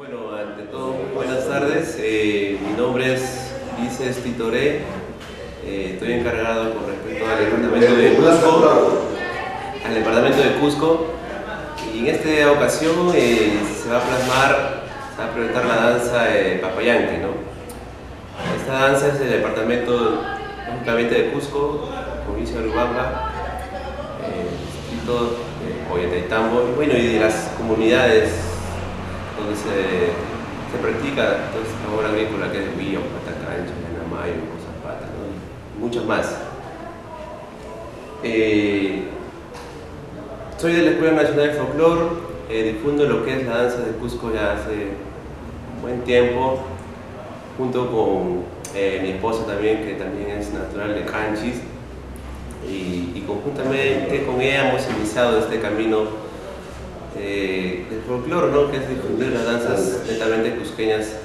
Bueno, ante todo, buenas tardes. Eh, mi nombre es Lices Titoré. Eh, estoy encargado con respecto al departamento de Cusco. Al departamento de Cusco. Y en esta ocasión eh, se va a plasmar, se va a presentar la danza de Papayanque, ¿no? Esta danza es del departamento lógicamente de Cusco, provincia de Urubamba, distrito de Ollantaytambo, y bueno, y de las comunidades donde se, se practica toda esta obra agrícola que es Huillo, Patacancha, Yanamayo, Zapata, ¿no? muchas más. Eh, soy de la Escuela Nacional de Folclore, eh, difundo lo que es la danza de Cusco ya hace un buen tiempo, junto con eh, mi esposa también, que también es natural de Canchis, y conjuntamente con ella hemos iniciado este camino eh, del folclore, ¿no? que es difundir las danzas netamente cusqueñas.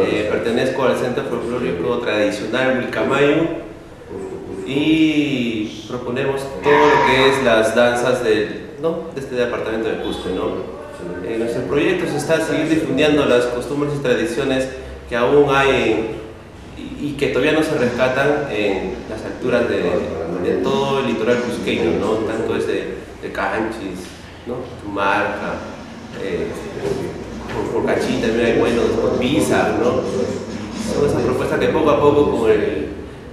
Eh, pertenezco al Centro Folclórico Tradicional Wilcamayo y proponemos todo lo que es las danzas del, ¿no? de este departamento de Cusco. ¿no? En nuestros proyectos está seguir difundiendo las costumbres y tradiciones que aún hay y, y que todavía no se rescatan en las alturas de, de todo el litoral cusqueño, ¿no? tanto desde de Canchis, ¿no? Tumarca, eh, por, por Cachín también hay buenos, por Pisa, ¿no? Son esas propuestas que poco a poco con el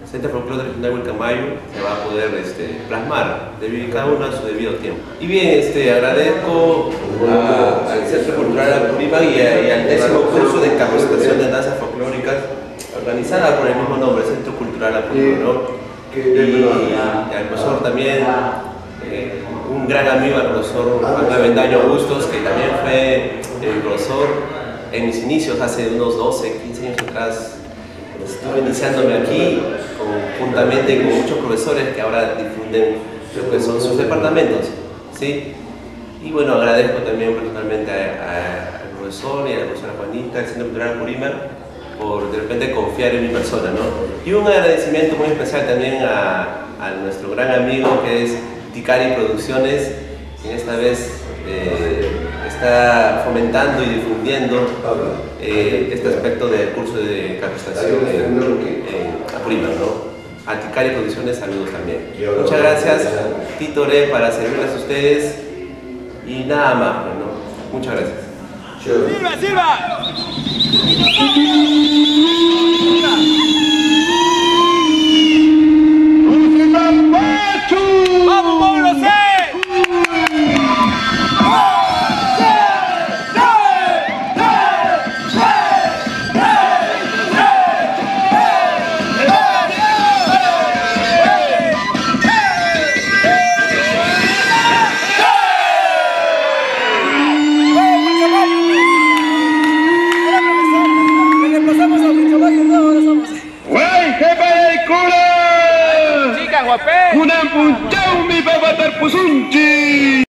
Centro Folclore Regional Huilcamayo se va a poder este, plasmar, debido cada uno a su debido tiempo. Y bien, este, agradezco a- al Centro Cultural Apurímac y, a- y al décimo curso de capacitación de danzas folclóricas organizada por el mismo nombre, Centro Cultural Apurímac, ¿no? y al profesor también, eh, un gran amigo al profesor Juan Avendaño Bustos, que también fue el profesor en mis inicios, hace unos 12, 15 años atrás. Estuve iniciándome aquí, con- juntamente con muchos profesores que ahora difunden lo que son sus departamentos. ¿sí? Y bueno, agradezco también personalmente a- a- al profesor y a la profesora Juanita, al Centro Cultural Purímac, por de repente confiar en mi persona, ¿no? Y un agradecimiento muy especial también a nuestro gran amigo que es Ticari Producciones, quien esta vez eh, está fomentando y difundiendo eh, este aspecto del curso de capacitación en, en Apurímac, ¿no? A Ticari Producciones, saludos también. Muchas gracias, Tito Re, para servirles a ustedes y nada más, ¿no? Muchas gracias. ¡Silva, Silva! Unang unchaw mi babatarpusunchik